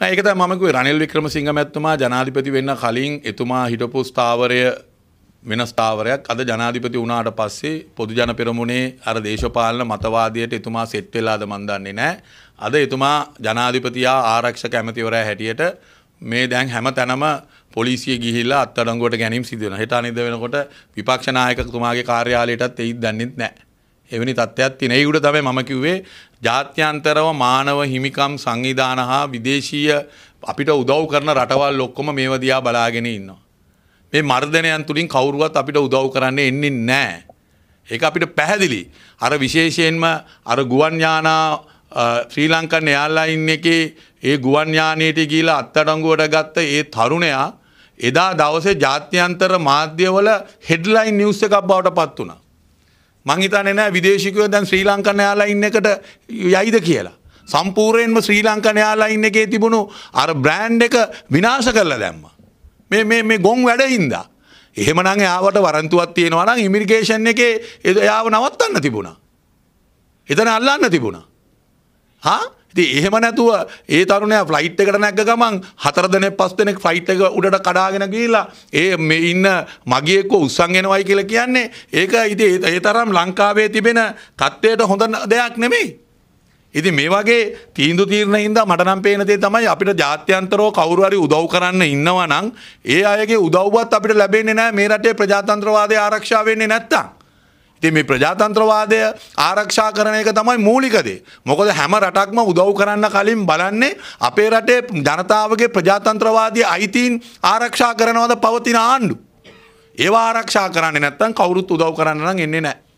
ඒකත මමක රනිල් වික්‍රමසිංහ මැත්තුමා ජනාධිපති වෙන්න කලින් එතුමා හිටපු ස්ථාවරය වෙන ස්ථාවරයක් අද ජනාධිපති වුණාට පස්සේ පොදු ජන පෙරමුණේ අර දේශපාලන මතවාදයට එතුමා සෙට් වෙලාද මන් දන්නේ නැහැ. අද එතුමා ජනාධිපතියා ආරක්ෂක ඇමතිවරයා හැටියට මේ දැන් හැම තැනම පොලිසිය ගිහිල්ලා අත්අඩංගුවට ගැනීම සිදු වෙනවා. හෙට අනිද්දා වෙනකොට විපක්ෂ නායකතුමාගේ කාර්යාලයටත් එයිද දන්නෙත් නැහැ. එවැනි තත්ත්වයක් තියෙන. ඒ උඩ තමයි මම කිව්වේ ජාත්‍යන්තරව මානව හිමිකම් සංවිධාන හා විදේශීය අපිට උදව් කරන රටවල් ඔක්කොම මේව දිහා බලාගෙන ඉන්නවා. මේ මර්ධනයන් තුලින් කවුරුවත් අපිට උදව් කරන්න එන්නේ නැහැ. ඒක අපිට පැහැදිලි. අර විශේෂයෙන්ම අර ගුවන් යානා ශ්‍රී ලංකන් එයාර්ලයින් එකේ ඒ ගුවන් යානයට ගිහිලා අත්අඩංගුවට ගත්ත ඒ තරුණයා එදා දවසේ ජාත්‍යන්තර මාධ්‍යවල හෙඩ්ලයින් නිවුස් එකක් බවට පත් වුණා. මං හිතන්නේ නැහැ විදේශිකයෝ දැන් ශ්‍රී ලංකන් එයාර්ලයින් එකට යයිද කියලා. සම්පූර්ණයෙන්ම ශ්‍රී ලංකන් එයාර්ලයින් එකේ තිබුණු අර බ්‍රෑන්ඩ් එක විනාශ කරලා දැම්මා. මේ මේ මේ ගොන් වැඩ හින්දා. එහෙමනම් එයාවට වරන්තුවක් තියෙනවා නම් ඉමිග්‍රේෂන් එකේ එයාව නවත්තන්න තිබුණා. එතන අල්ලන්න තිබුණා. හා ඉතින් එහෙම නැතුව ඒ තරුණයා ෆ්ලයිට් එකට නැග්ග ගමන් හතර දෙනෙක් පස් දෙනෙක් ෆ්ලයිට් එක උඩට කඩාගෙන ගිහිල්ලා ඒ මේ ඉන්න මගියෙක්ව උස්සන් එනවයි කියලා කියන්නේ ඒක ඉතින් ඒ තරම් ලංකාවේ තිබෙන තත්ත්වයට හොඳ දෙයක් නෙමෙයි. ඉතින් මේ වගේ තීන්දුව తీරන හින්දා මට නම් පේන දේ තමයි අපිට ජාත්‍යන්තරව කවුරු හරි උදව් කරන්න ඉන්නවා නම් ඒ අයගේ උදව්වත් අපිට ලැබෙන්නේ නැහැ මේ රටේ ප්‍රජාතන්ත්‍රවාදය ආරක්ෂා වෙන්නේ නැත්තම්. ඉතින් මේ ප්‍රජාතන්ත්‍රවාදය ආරක්ෂා කරන එක තමයි මූලික දේ. මොකද හැම රටක්ම උදව් කරන්න කලින් බලන්නේ අපේ රටේ ජනතාවගේ ප්‍රජාතන්ත්‍රවාදී අයිතීන් ආරක්ෂා කරනවද පවතින ආණ්ඩු. ඒවා ආරක්ෂා කරන්නේ නැත්නම් කවුරුත් උදව් කරන්න නම් එන්නේ නැහැ.